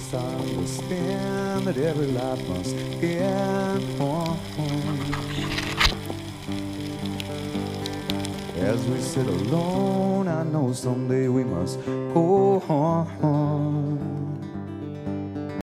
Yes, I understand that every life must end. As we sit alone, I know someday we must go home.